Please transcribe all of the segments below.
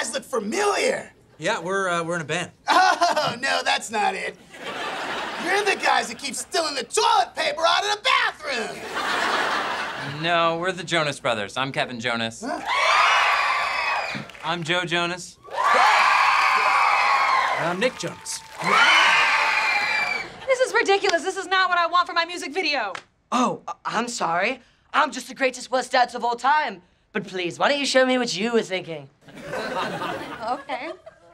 guys look familiar. Yeah, we're uh, we're in a band. Oh, no, that's not it. You're the guys that keep stealing the toilet paper out of the bathroom. No, we're the Jonas Brothers. I'm Kevin Jonas. I'm Joe Jonas. I'm Nick Jonas. This is ridiculous. This is not what I want for my music video. Oh, I- I'm sorry. I'm just the greatest worst dads of all time. But please, why don't you show me what you were thinking? Okay.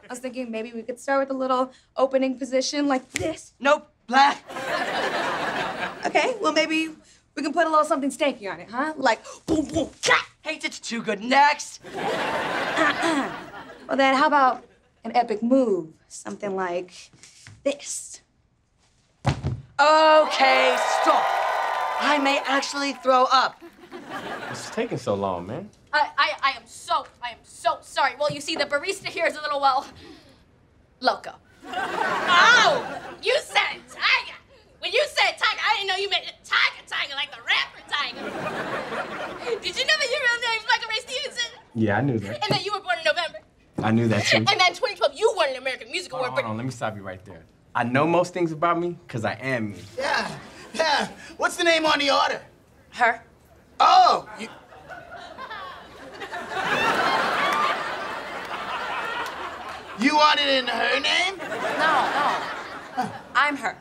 I was thinking maybe we could start with a little opening position like this. Nope, black. Okay, well maybe we can put a little something stanky on it, huh? Like boom, boom, cha! Hate it's too good. Next. Uh-uh. Well then, how about an epic move? Something like this. Okay, stop. I may actually throw up. It's taking so long, man. I, I, I am so, I am so sorry. Well, you see, the barista here is a little, well, loco. oh, you said tiger. When you said tiger, I didn't know you meant tiger, tiger, like the rapper Tyga. Did you know that your real name's Michael Ray Stevenson? Yeah, I knew that. And that you were born in November? I knew that too. And then 2012, you won an American Music Hold Award on, for... hold on, let me stop you right there. I know most things about me because I am me. Yeah, yeah. What's the name on the order? Her. Oh, you... You want it in her name? No, no. I'm her.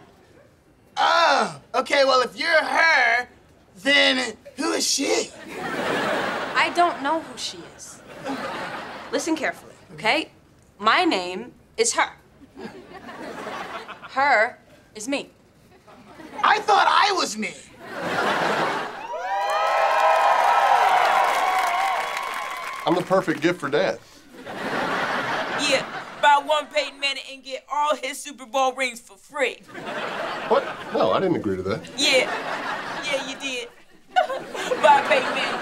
Oh, okay, well, if you're her, then who is she? I don't know who she is. Listen carefully, okay? My name is her. Her is me. I thought I was me. I'm the perfect gift for dad. Yeah, buy one Peyton Manning and get all his Super Bowl rings for free. What? No, I didn't agree to that. Yeah, yeah, you did. buy Peyton Manning.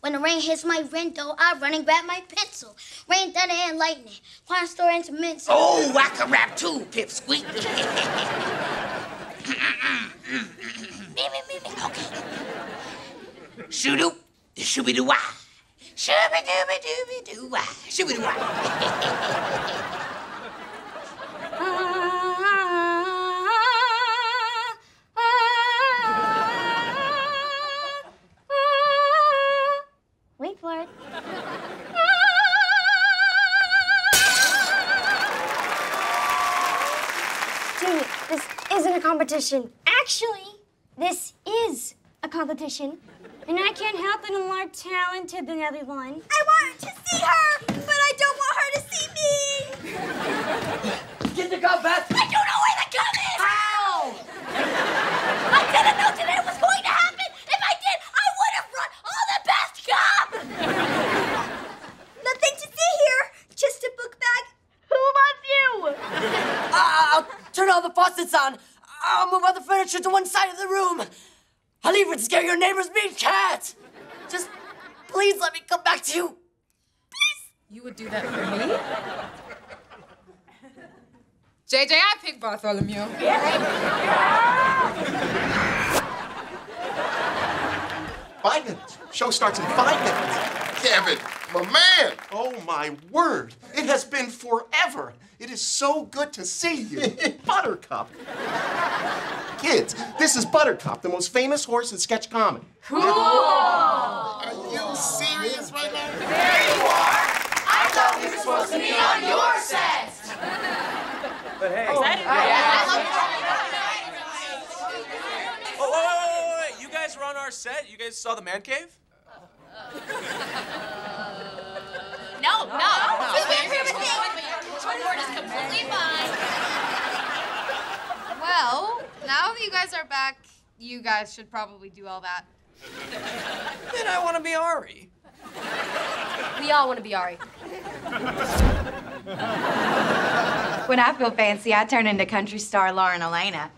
When the rain hits my window, I run and grab my pencil. Rain, thunder, and lightning. One store intermits. Oh, I can rap too, Pipsqueak. Mm, mm, mm, me, me, me, me. Okay. Shoo-doo, shooby-doo-wah. Shooby-dooby-dooby-doo-wah. Shooby-doo-wah. Wait for it. This isn't a competition. Actually, this is a competition. And I can't help it I'm more talented than everyone. I want to see her, but I don't want her to see me. Get the gun back. I don't know where the gun is! Ow! I didn't know today was going to happen! If I did, I would have run all the best cop! Nothing to see here. Just a book bag. Who loves you? I- I'll turn all the faucets on. I'll move all the furniture to one side of the room. I'll even scare your neighbor's mean cat. Just please let me come back to you. Please. You would do that for me? JJ, I picked Bartholomew. Five minutes. Show starts in five minutes. Kevin, my man. Oh my word! It has been forever. It is so good to see you, Buttercup. Kids, this is Buttercup, the most famous horse in sketch comedy. Cool! Are you serious right now? There you are! I thought we were supposed to be on your set! But hey, Oh, wait, wait, wait, wait. You guys were on our set? You guys saw the man cave? No, no. We're here with you. Your word is completely fine. Well, now that you guys are back, you guys should probably do all that. Then I want to be Ari. We all want to be Ari. When I feel fancy, I turn into country star Lauren Alaina.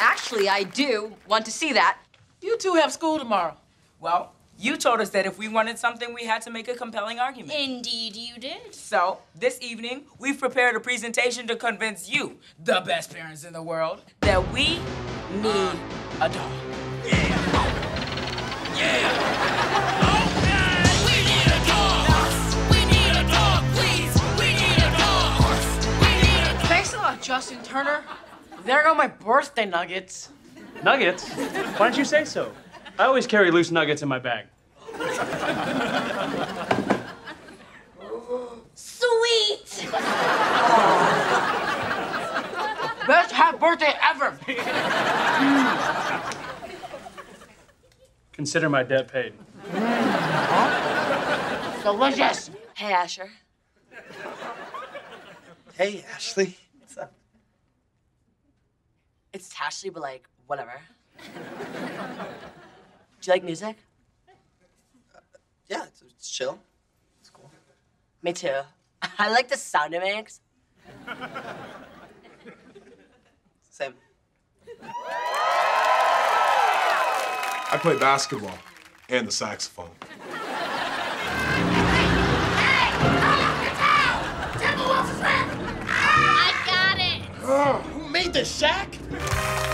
Actually, I do want to see that. You two have school tomorrow. Well, you told us that if we wanted something, we had to make a compelling argument. Indeed, you did. So, this evening, we've prepared a presentation to convince you, the best parents in the world, that we need a dog. Yeah! Yeah! Thanks a lot, Justin Turner. There go my birthday nuggets. Nuggets? Why don't you say so? I always carry loose nuggets in my bag. Sweet. Best half birthday ever. Consider my debt paid. Delicious. Hey, Asher. Hey, Ashley. What's up? It's Tashley, but like, whatever. Do you like music? Uh, yeah, it's, it's chill. It's cool. Me too. I like the sound it makes. Same. I play basketball and the saxophone. I got it. Oh, who made this, Shaq?